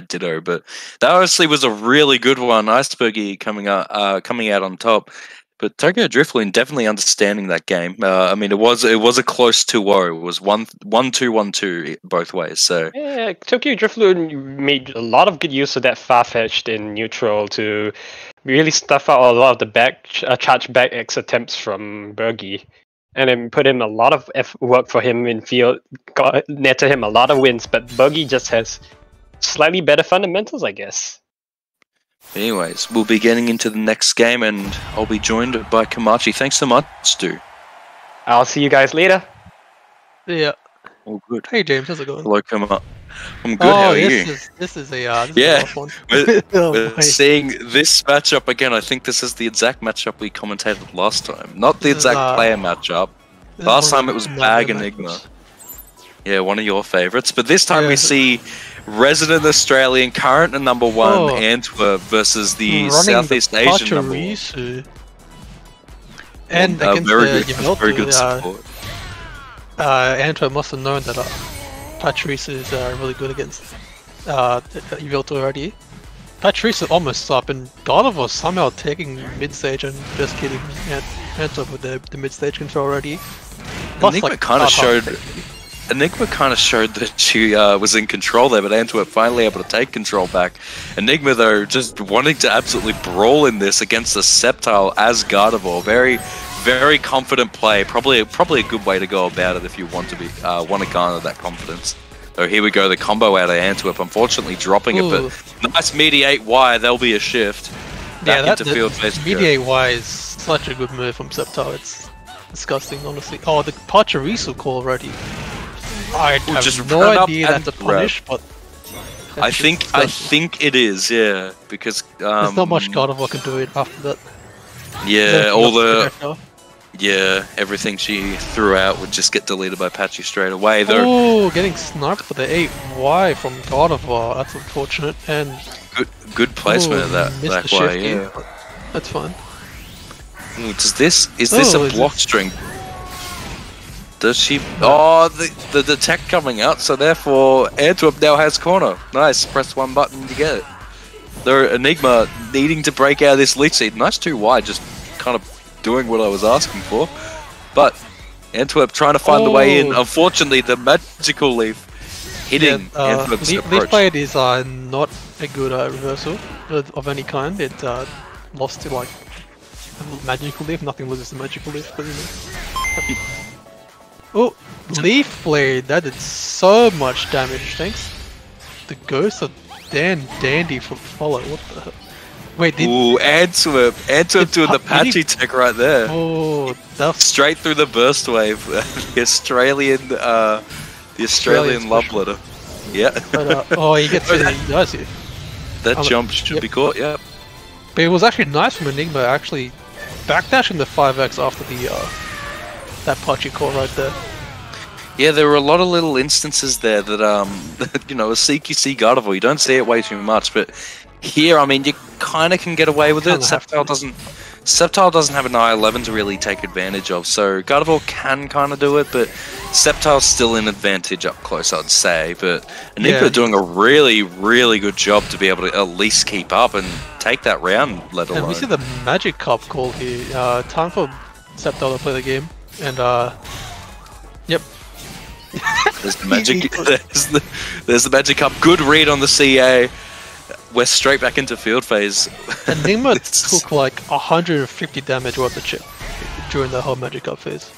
Ditto, but that obviously was a really good one. Icebergy coming out, uh, coming out on top. But Tokyo Drifloon definitely understanding that game. Uh, I mean, it was it was a close 2-0. It was one one two one two both ways. So Yeah, Tokyo Drifloon made a lot of good use of that Farfetch'd in neutral to really stuff out a lot of the back uh, charge back X attempts from Bergie. And then put in a lot of work for him in field, got netted him a lot of wins, but Bergie just has slightly better fundamentals, I guess. Anyways, we'll be getting into the next game, and I'll be joined by Kamachi. Thanks so much, Stu. I'll see you guys later. Yeah. All good. Hey James, how's it going? Hello, Kamachi. I'm good. oh, How are this you? is this is a uh, this Yeah. is a rough one. We're, Oh, we're seeing this matchup again. I think this is the exact matchup we commentated last time. Not the This is, exact uh, player matchup. Last time it was Bag Enigma. matchups. Yeah, one of your favorites. But this time Yeah. we see resident Australian, current and number one Oh. Antwerp versus the Running Southeast Asian number one. And Uh, against very the good, very good uh, support. uh, Antwerp must have known that uh, Patrice is uh, really good against uh, already. Patrice is almost up, and was somehow taking mid stage and just killing Ant- Antwerp with the, the mid stage control already. Plus, Enigma like, half- half showed-. Enigma kind of showed that she uh, was in control there, but Antwerp finally able to take control back. Enigma, though, just wanting to absolutely brawl in this against the Sceptile as Gardevoir. Very, very confident play. Probably, probably a good way to go about it if you want to be uh, want to garner that confidence. So here we go, the combo out of Antwerp. Unfortunately, dropping it, Ooh. but nice mediate Y. There'll be a shift. Yeah, that, into field face. mediate Y is such a good move from Sceptile. It's disgusting, honestly. Oh, the Pachirisu call already. I Ooh, have just no idea that's a grab. punish, but I think, I think it is. Yeah, because um, There's not much Gardevoir can do it after that. Yeah, all the. Yeah, everything she threw out would just get deleted by Patchy straight away. Though Oh, getting sniped for the 8Y from Gardevoir. That's unfortunate. And good, good placement oh, of that that way. Yeah. That's fine. Ooh, Does this is this Oh, a block string? Does she? Oh, the, the the tech coming out. So therefore, Antwerp now has corner. Nice. Press one button to get it. Though Enigma needing to break out of this lead seat. Nice two wide, just kind of doing what I was asking for. But Antwerp trying to find the way in. Oh. Unfortunately, the magical leaf hitting Yeah, uh, Antwerp's leaf, leaf blade is uh, not a good uh, reversal of, any kind. It uh, lost to like magical leaf. Nothing loses to magical leaf. But, you know. Oh, leaf blade. That did so much damage. Thanks. The ghost of Dan Dandy for follow. What the hell? Wait, did Ooh, Antwerp. Antwerp doing the Pa- did he- tech right there. oh that's Straight through the burst wave. the Australian, uh, the Australian Australian love letter. Yeah, but, uh, oh he gets Oh, it. that- He does it. that oh, jump should yep. be caught. Yeah. But it was actually nice from Enigma actually backdashing the 5x after the uh, that Pachi call right there. Yeah, there were a lot of little instances there that, um, that, you know, a CQC Gardevoir, you don't see it way too much, but here, I mean, you kind of can get away with it. Sceptile doesn't. Sceptile doesn't have an I-11 to really take advantage of, so Gardevoir can kind of do it, but Sceptile's still in advantage up close, I'd say. But Enigma Yeah. doing a really, really good job to be able to at least keep up and take that round, let alone... And we see the Magikarp call here. Uh, time for Sceptile to play the game. And uh, yep. There's the magic. there's the there's the Magikarp. Good read on the CA. We're straight back into field phase. Enigma This- took like 150 damage worth the chip during the whole Magikarp phase.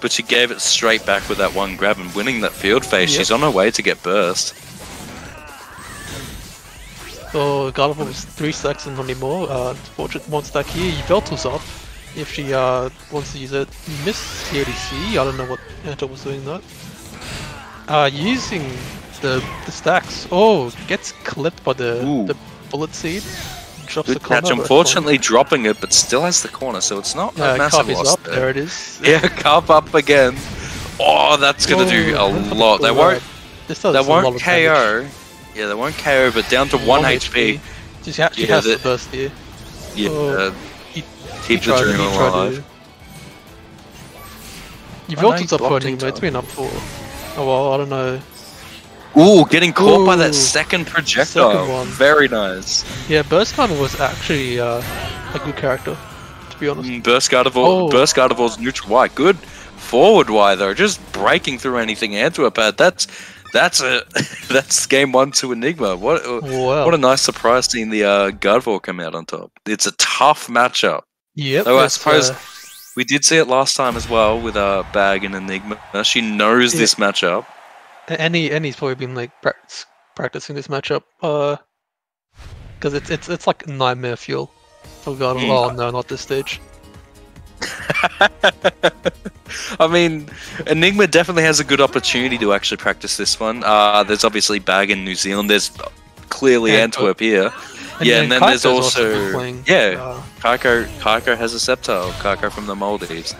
But she gave it straight back with that one grab and winning that field phase. Yep. She's on her way to get burst. So Gardevoir was 3 stacks and not more. Uh, unfortunate one stack here. Yveltal's up. If she uh, wants to use it. Missed the ADC. I don't know what Anto was doing that. Uh, using the the stacks. Oh, gets clipped by the Ooh. the bullet seed. Drops the Good catch. combo, but Unfortunately, dropping it, but still has the corner, so it's not fine. a massive loss up. there. There it is. Yeah, carp up again. Oh, that's gonna do a Oh, for the lot. They won't. ride. This does They won't of damage. KO. Yeah, they won't KO, but down to one HP. She actually Yeah, has the- the burst here. Yeah, Oh, uh, he- keep the tried- dream he tried alive. to- I know Yveltal's up for blocked Enigma, it, it's been up for a while, I don't know. Ooh, getting caught by that second projectile. Second one. Very nice. Yeah, Burst Gun was actually uh, a good character, to be honest. Mm, Burst Gardevoir, Oh. Burst Gardevoir's neutral Y. Good forward Y though, just breaking through anything Antwerp had. That's that's a that's game one to Enigma. What a- Wow. what a nice surprise seeing the uh, Gardevoir come out on top. It's a tough matchup. Yep. Though I suppose- uh, We did see it last time as well with uh, Bag and Enigma. She knows Yeah. this matchup. Any Any's probably been like practice, practicing this matchup, uh, because it's it's it's like nightmare fuel. Oh God, Mm. oh no, not this stage. I mean, Enigma definitely has a good opportunity to actually practice this one. Uh, there's obviously Bag in New Zealand. There's clearly Antwerp. Antwerp here. yeah, and then there's Kaito's also yeah, uh, Kaiko Kaiko has a Sceptile. Kaiko from the Maldives.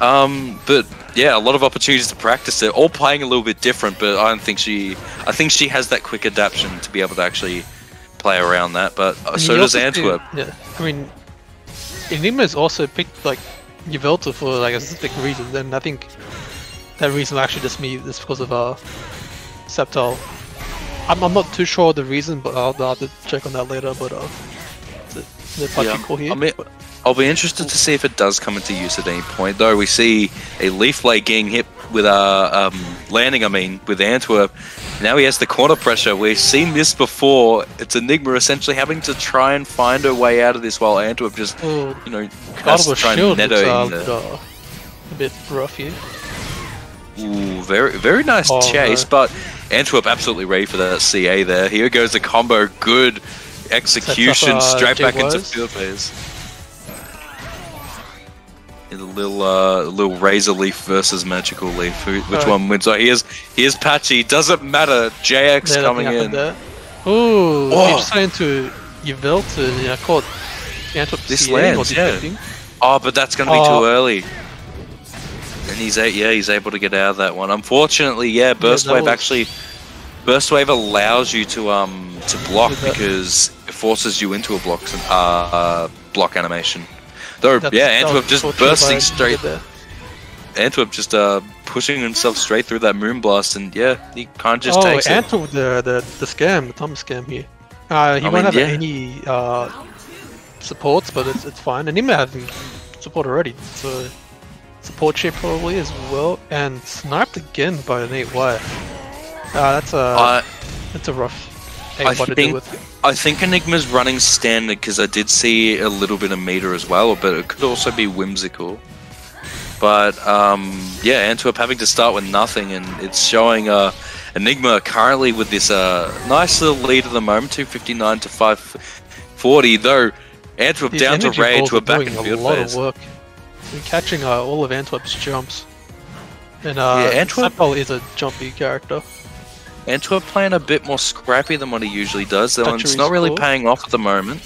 Um, but yeah, a lot of opportunities to practice it. All playing a little bit different, but I don't think she. I think she has that quick adaptation to be able to actually play around that. But uh, and so does also do- Antwerp. yeah, I mean, Enigma's also picked like Yveltal for like a specific reason, and I think that reason actually just me is because of uh Sceptile. I'm, I'm not too sure the reason, but I'll, I'll have to check on that later. But uh, the, the Yeah, here. I mean, I'll be interested to see if it does come into use at any point. Though we see a Leaf Blade getting hit with uh, um, landing. I mean, with Antwerp. Now he has the corner pressure. We've seen this before. It's Enigma essentially having to try and find a way out of this, while Antwerp just, you know, has to try and shield net uh, uh, a bit rough here. Ooh, very, very nice Oh, chase, no. but Antwerp absolutely ready for that CA there. Here goes the combo. Good execution, uh, straight back into Jaguars. field phase. The little, uh, little Razor Leaf versus Magical Leaf. Who, which Alright. one wins? Oh, here's, here's Patchy. Doesn't matter. JX Yeah, coming in. There. Ooh, Oh. he just went into Yveltal, yeah, caught This lands, yeah. Oh, but that's going to be Oh. too early. And he's a- yeah, he's able to get out of that one. Unfortunately, yeah, Burst that Wave was- actually Burst Wave allows you to um to block because forces you into a block uh, uh block animation. Though That's- yeah, Antwerp just bursting straight. there. Antwerp just uh pushing himself straight through that Moonblast, and yeah, he can't just oh, takes it. Antwerp, the, the the scam, the Tom scam here. Uh, he I won't mean, have yeah. any uh, supports, but it's, it's fine. And he may have support already, so support chip probably as well. And sniped again by an 8 wire. Uh, that's a Uh, that's a rough I 8 wire to think-. I think Enigma's running standard because I did see a little bit of meter as well, but it could also be whimsical. But um, yeah, Antwerp having to start with nothing, and it's showing uh, Enigma currently with this uh, nice little lead at the moment, 259 to 540. Though Antwerp These down to energy Ray balls to a are back doing and a lot phase. of work. We're catching uh, all of Antwerp's jumps. And uh, Yeah, Antwerp- is a jumpy character. Antwerp to a plan a bit more scrappy than what he usually does, though, and it's not really score. paying off at the moment.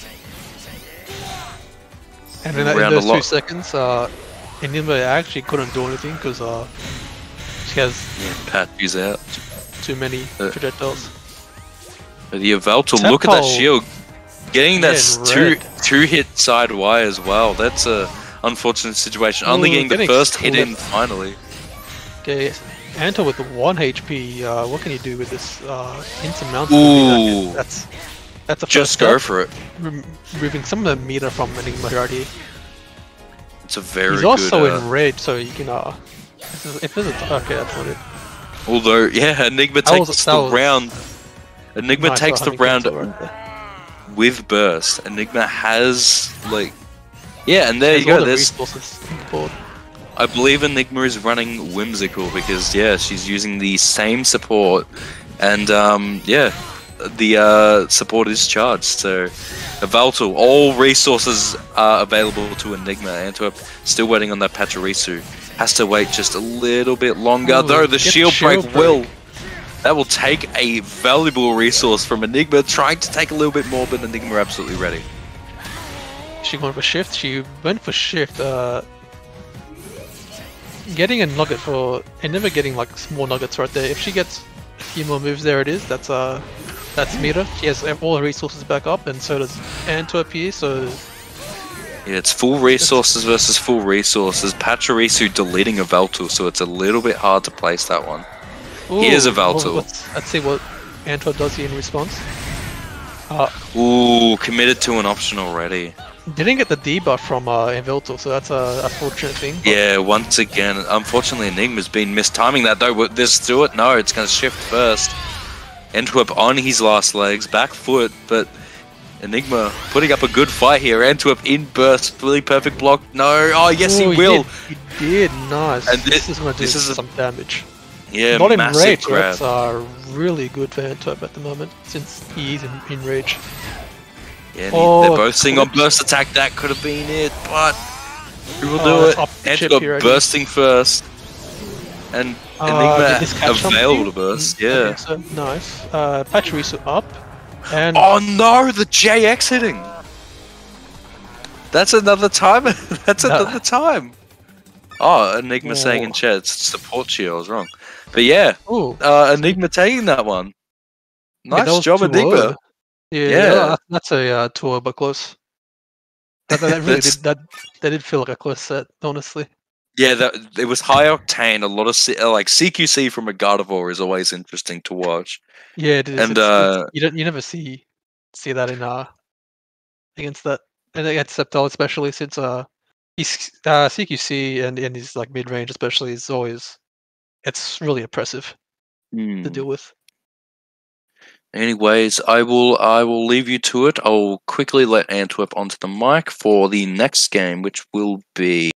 And in, in a those two seconds, uh, Enigma actually couldn't do anything because uh, she has Yeah, Patchy's out. too many Uh, projectiles. The Yveltal, look at that shield. Getting that Yeah, two two hit side Y as well. That's a unfortunate situation. Only Ooh, getting the getting first hit in finally. Okay, Anto with the 1 HP, uh, what can you do with this uh, insurmountable? Ooh. That's, that's a Just go for it. Rem- removing some of the meter from Enigma already. It's a very He's also good. uh, in red, so you can, uh, this is- if this is, okay, that's not it. although, yeah, Enigma That was- takes the was round. Enigma Nice takes the round right with burst. Enigma has like, yeah, and there There's you go. the There's, I believe Enigma is running whimsical because yeah, she's using the same support, and um, yeah, the uh, support is charged. So, Yveltal, all resources are available to Enigma. Antwerp still waiting on that Pachirisu. Has to wait just a little bit longer, Ooh, though. The shield, shield break, break. will. That will take a valuable resource from Enigma, trying to take a little bit more, but Enigma absolutely ready. She went for shift. She went for shift. Uh, getting a nugget for and never getting like small nuggets right there. If she gets a few more moves, there it is. That's uh, that's meter. She has all her resources back up, and so does Antwerp here. So Yeah, it's full resources versus full resources. Pachirisu deleting a Yveltal, so it's a little bit hard to place that one. Here's a Ooh, well, let's see what Antwerp does here in response. Uh, Ooh, committed to an option already. Didn't get the debuff from uh, Envelto, so that's a, a fortunate thing. Yeah, once again, unfortunately, Enigma's been mistiming that though. There's Stewart, no, it's going to shift first. Antwerp on his last legs, back foot, but Enigma putting up a good fight here. Antwerp in burst, really perfect block. No, oh yes, Ooh, he will. Did, he did, nice. And this, thi- is going to do this is a- some damage. Yeah, Not in massive rage, grab. that's uh, really good for Antwerp at the moment, since he is in, in rage. Yeah, Oh, they're both seeing on burst attack. That could have been it, but we will Oh, do it? chip Antwerp here, bursting first, and Uh, Enigma did this catch available to burst. Mm, Yeah. so. Nice. Uh, Pachirisu up, and Oh no, the JX hitting. That's another time. That's No. another time. Oh, Enigma saying in chat, support shield. I was wrong. But yeah, uh, Enigma taking that one. yeah, Nice that job, 2-0. Enigma. Yeah, Yeah. that- that's a uh, tour, but close. That, that, really did that. That did feel like a close set, honestly. Yeah, that it was high octane. A lot of C- uh, like CQC from a Gardevoir is always interesting to watch. Yeah, it is. And, it's- it's- uh, you don't, you never see see that in uh against that, and against Sceptile especially since uh he's uh CQC and and his like mid range especially is always it's really impressive Hmm. to deal with. Anyways, I will I will leave you to it. I'll quickly let Antwerp onto the mic for the next game, which will be